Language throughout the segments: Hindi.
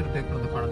എടുത്തേക്കുന്നത് പണം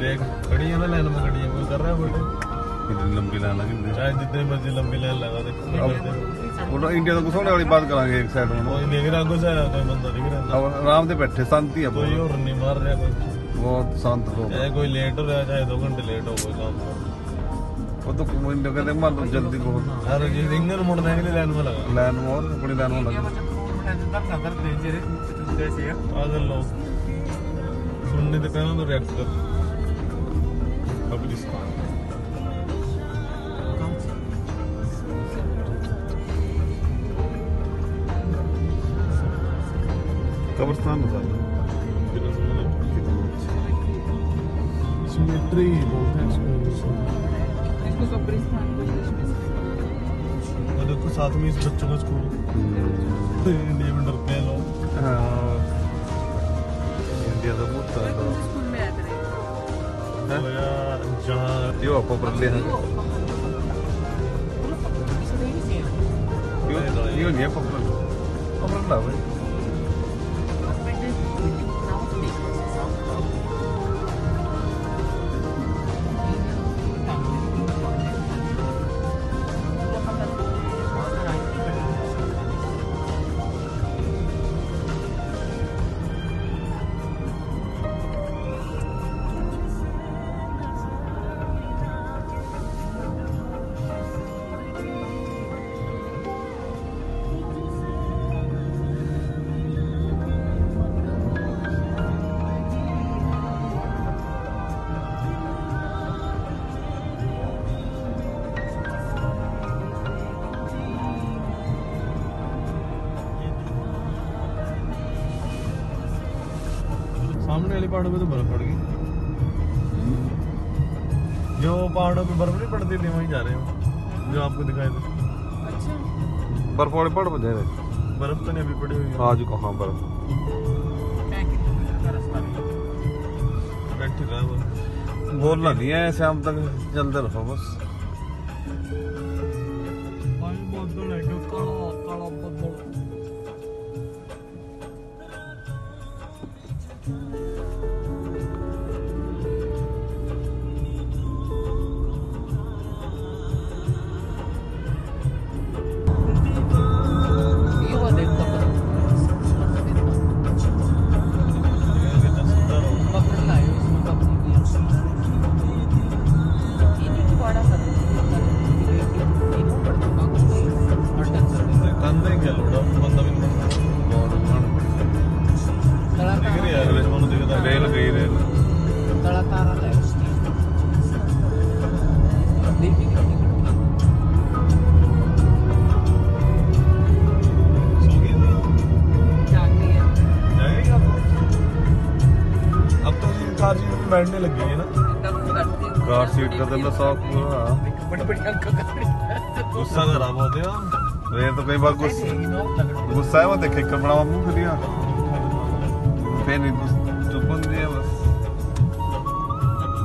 ਦੇਖ ਖੜੀ ਆ ਨਾ ਲਾਈਨ ਮੈਂ ਖੜੀ ਆ ਕੋਈ ਕਰ ਰਿਹਾ ਫੋਟੋ। ਲੰਬੀ ਲਾਈਨ ਲੱਗੀ ਹੁੰਦੀ ਚਾਹੇ ਜਿੱਦਾਂ ਮਰਜ਼ੀ ਲੰਬੀ ਲਾਈਨ ਲਗਾ ਦੇ ਕੀ ਕਰਦੇ ਉਹਨਾਂ ਇੰਡੀਆ ਦਾ ਘੁਸਾਉਣੇ ਵਾਲੀ ਬਾਤ ਕਰਾਂਗੇ ਇੱਕ ਸਾਈਡ ਨੂੰ ਕੋਈ ਦੇਖ ਰਿਹਾ ਘੁਸਾਇਆ ਕੋਈ ਬੰਦਾ ਦਿਖ ਰਿਹਾ ਆਰਾਮ ਤੇ ਬੈਠੇ ਸ਼ਾਂਤੀ ਆ ਕੋਈ ਹੋਰ ਨਹੀਂ ਮਾਰ ਰਿਹਾ ਕੋਈ। ਬਹੁਤ ਸ਼ਾਂਤ ਹੋ ਗਿਆ। ਕੋਈ ਲੇਟ ਹੋ ਰਿਹਾ ਚਾਹੇ 2 ਘੰਟੇ ਲੇਟ ਹੋ ਕੋਈ ਕੰਮ। ਉਹ ਤਾਂ ਕੋਈ ਨਹੀਂ ਕਹਿੰਦੇ ਮਾਰ ਲੋ ਜਲਦੀ ਬਹੁਤ। ਹਰ ਜੀ ਰਿੰਗਰ ਮੁੜਦਾ ਹੈ ਲਾਈਨ ਮਾ ਲਗਾ ਲਾਈਨ ਮਾ ਆਪਣੀ ਲਾਈਨ ਮਾ ਲਗਾ ਅੰਦਰ ਨਜ਼ਰ ਦੇ ਜਿਹੜੇ ਤੁਸੀਂ ਗਏ ਸੀ ਆਦਰ ਲੋ ਸੁਣਨੇ ਤੇ ਪਹਿਲਾਂ ਤਾਂ ਰਿਐਕਟ ਕਰੋ। रिएक्ट कर कब्रिस्तान में था सिमेट्री बोलते हैं इसको इसको कब्रिस्तान को इंग्लिश में साथ इस बच्चों का स्कूल इंडिया में डरते हैं। लोग इंडिया का बहुत यार जहाँ यो आपको पर ले हैं यो यो नहीं सामने वाली पहाड़ों पे तो बर्फ़ पड़ गई। जो पहाड़ों पे बर्फ़ नहीं पड़ती थी वहीं जा रहे हो जो आपको दिखाई दे बर्फ़ वाले पहाड़ पर जा रहे बर्फ़ तो नहीं अभी पड़ी हुई आज कहाँ बर्फ़? बोलना नहीं है शाम तक चलते रहो बस। बैठने लग गई है ना। हूँ। कार सीट का तो साफ़ गाड़ी गुस्सा खराब होते हो रेल तो कई बार गुस्सा गुस्सा है वो देखे कपड़ा मुँह फिर फिर चुप बन दिया बस।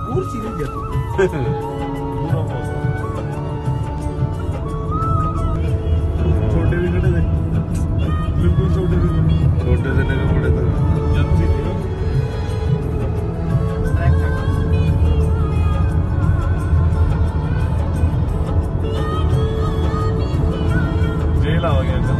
पूरी चीज़ें जाती मौसम। छोटे भी खड़े थे। बिल्कुल छोटे भी छोटे से लेकर बड़े तक जेल आ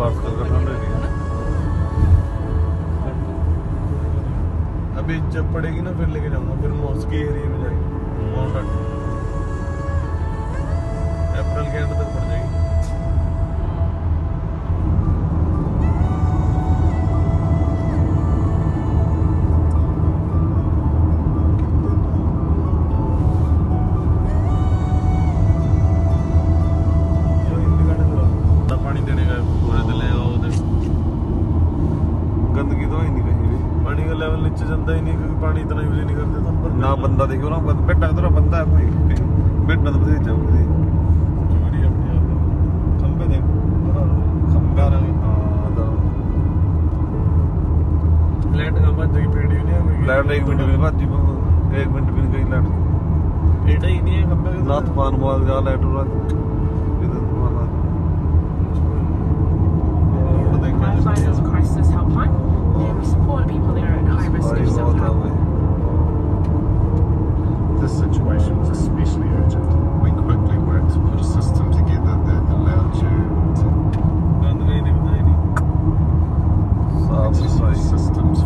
तो अभी जब पड़ेगी ना फिर लेके जाऊँगा। फिर मैं एरिए में जाएँगे। माउंट अप्रैल के एंड तक पड़ जाएगी। ബ്രേക്ക് പിടിപ്പിന് പറ്റി ബ്രേക്ക് പിടിപ്പിന് കയ്യിലാണ് നാത്ത് പാൻ കാലായിട്ടുള്ള ഇത് This situation was especially urgent. We quickly worked to put a system together that allowed you to... Systems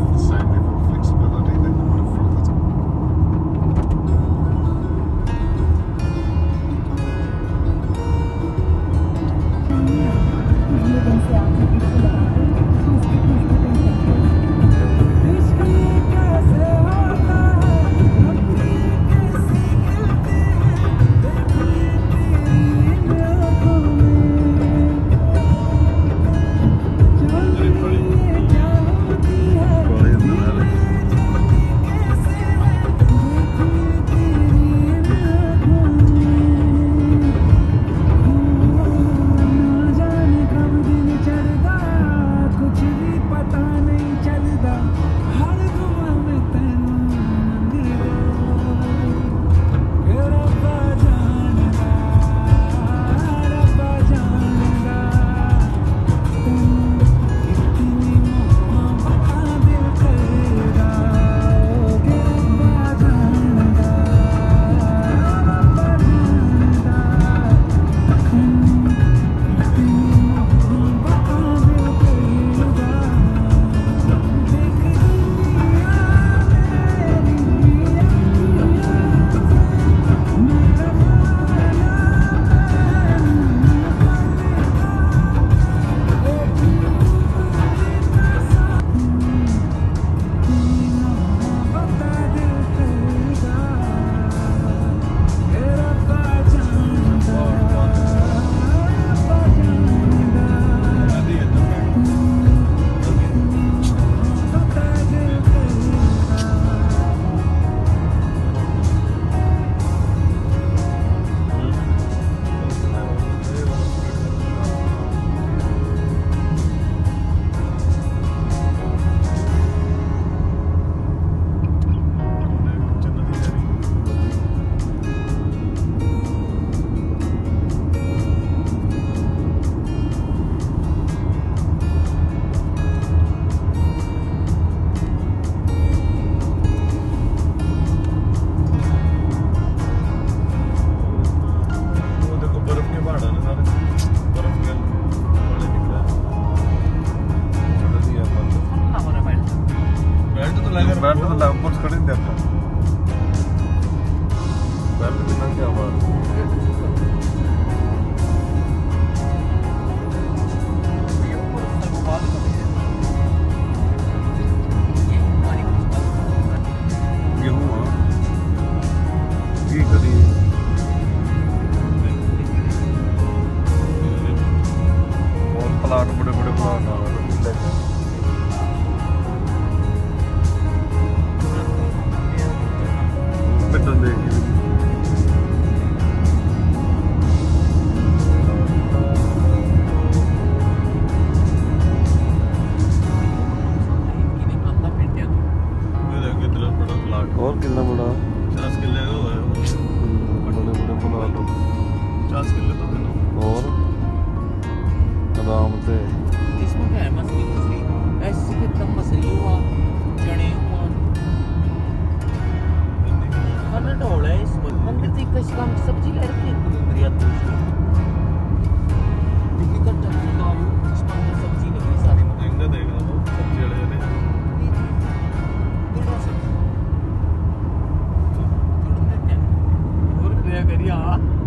掉啊。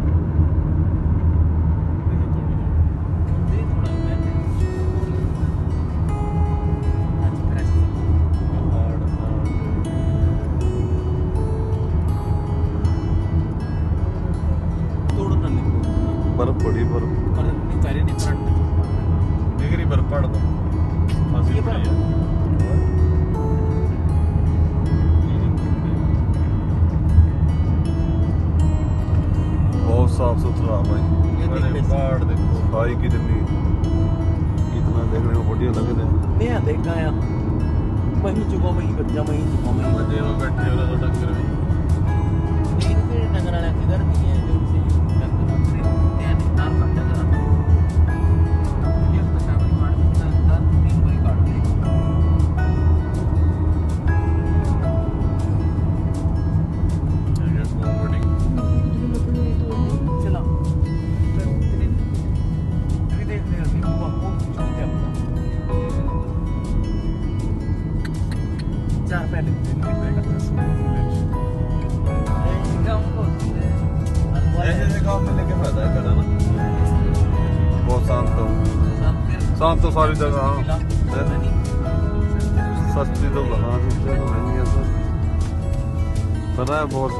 ਪਤਾ ਹੈ ਬਹੁਤ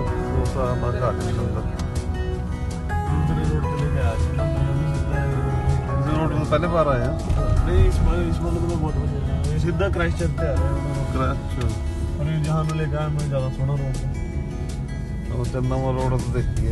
ਉਸ ਆਮਦ ਘਾਟ ਨਹੀਂ ਹੁੰਦਾ। ਦੂਸਰੇ ਰੋਡ ਤੇ ਲੈ ਕੇ ਆਇਆ ਸੀ ਨਾ ਮੈਂ ਦੂਸਰੇ ਰੋਡ ਤੋਂ ਪਹਿਲੇ ਵਾਰ ਆਇਆ ਨਹੀਂ ਇਸ ਵਾਰ ਇਸ ਵਾਰ ਮੈਨੂੰ ਬਹੁਤ ਮਜ਼ਾ ਆਇਆ ਇਹ ਸਿੱਧਾ ਕ੍ਰੈਸ਼ ਚੱਲਤੇ ਆ ਰਿਹਾ। ਕ੍ਰੈਸ਼ और ये जहाँ मिलेगा मैं ज़्यादा सोना रोड और तेरह रोड तो देखिए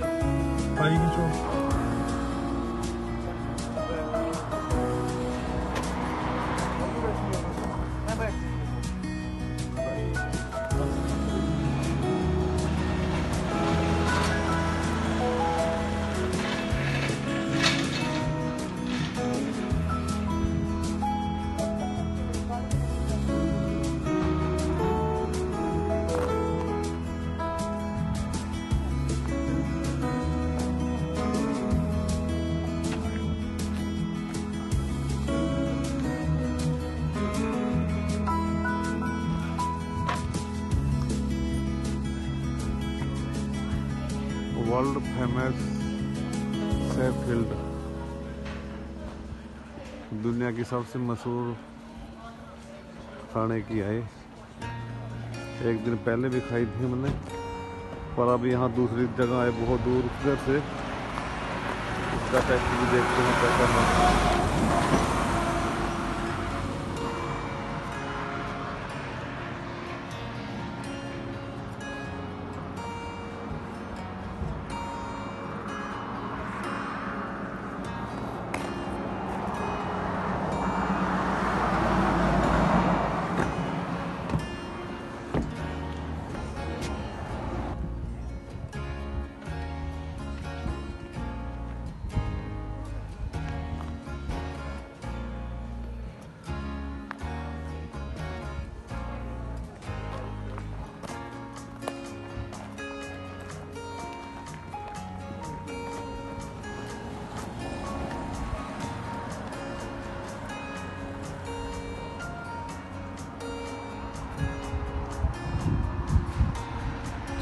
दुनिया की सबसे मशहूर खाने की है। एक दिन पहले भी खाई थी मैंने पर अब यहाँ दूसरी जगह है, बहुत दूर उधर से। इसका टेस्ट भी देखते हैं, कैसा है।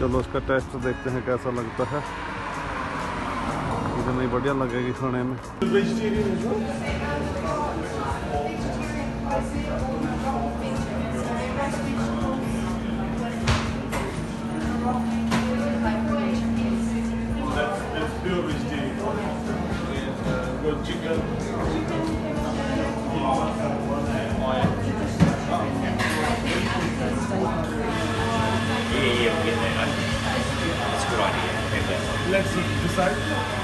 चलो उसका टेस्ट देखते हैं कैसा लगता है। इतनी बढ़िया लगेगी खाने में। वेजिटेरियन है Let's decide.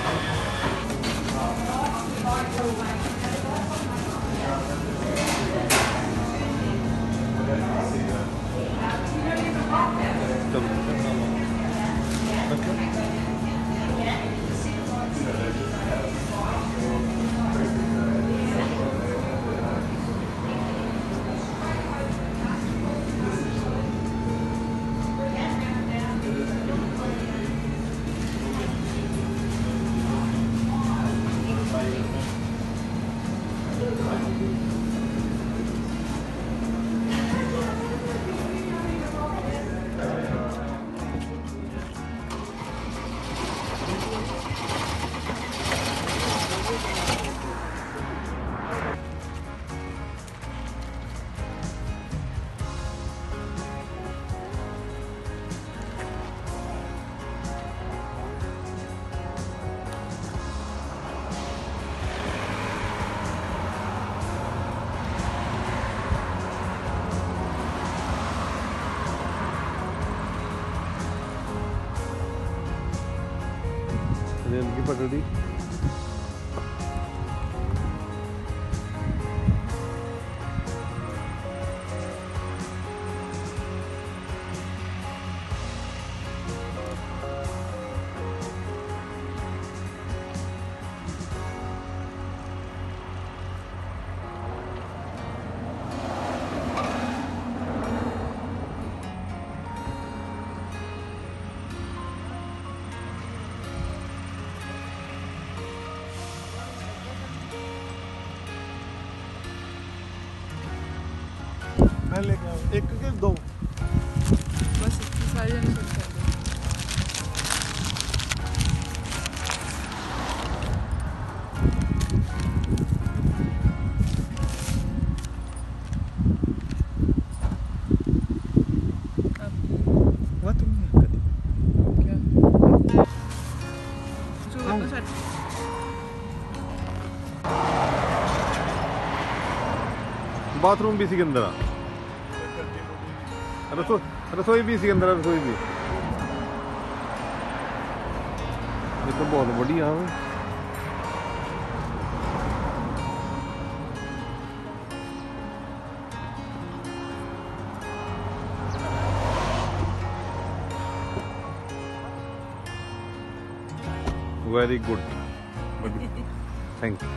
They're looking for bathroom भी इसी के अंदर आ। रसो, रसोई भी इसी के अंदर रसोई भी। ये तो बहुत बढ़िया है। Very good thank you